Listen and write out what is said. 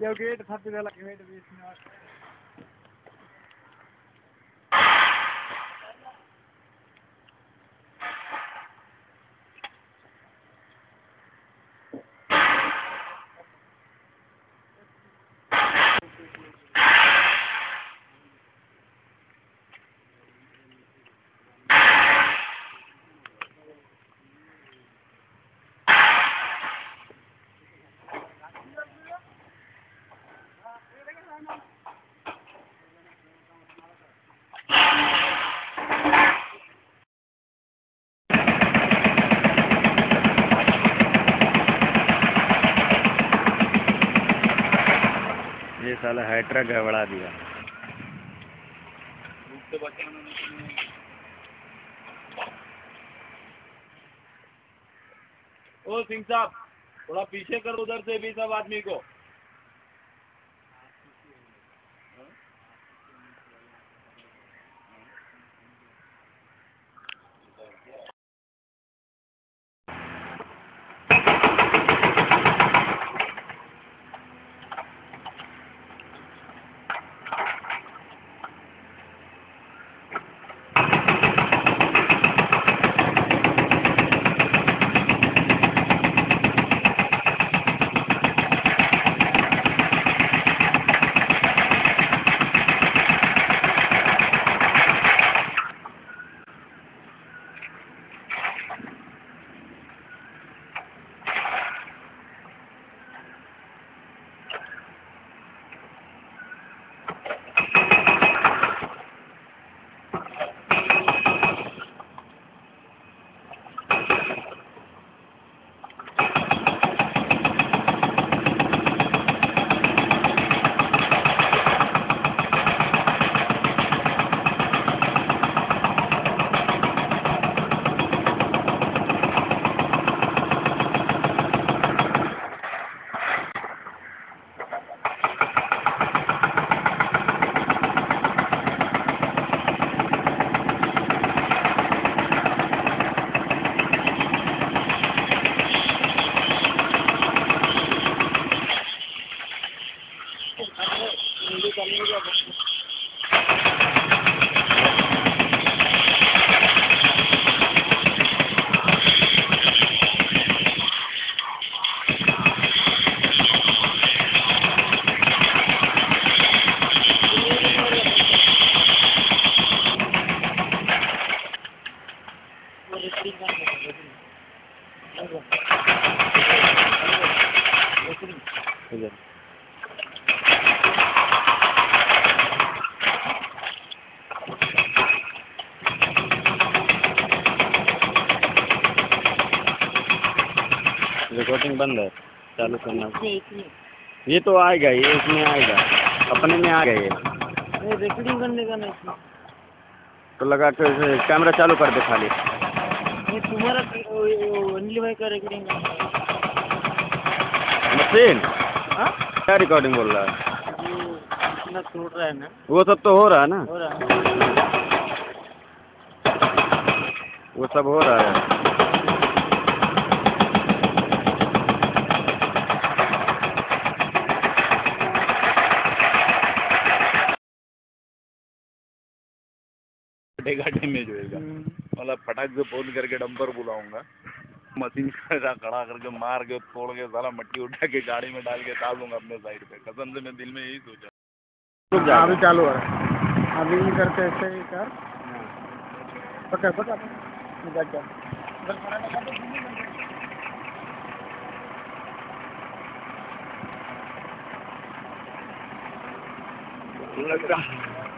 Gate खाते लगे gate बीच ये साला हाइड्रा गड़बड़ा दिया। ओ सिंह साहब, थोड़ा पीछे कर उधर से भी सब आदमी को। इधर रिकॉर्डिंग बंद है। चालू करना। ये तो आएगा ये इसमें आएगा। अपने में आ ये। रिकॉर्डिंग करने का नहीं तो लगा के कैमरा चालू कर दे खाली। ये तुम्हारा अनिल भाई का रिकॉर्डिंग मशीन हाँ क्या रिकॉर्डिंग बोल रहा है इतना छोड़ रहा है ना वो सब तो हो रहा है ना हो रहा है वो सब हो रहा है गड्ढे में जो है मतलब फटाक से फ़ोन करके डंपर बुलाऊँगा। मशीन का खड़ा करके मार के तोड़ के सारा मट्टी उठा के गाड़ी में डाल के डाल दूँगा अपने साइड पे। कसम से मैं दिल में यही सोचा हाँ, अभी चालू है अभी नहीं करते ऐसे ही कर। पकड़ पकड़। इधर चल लग रहा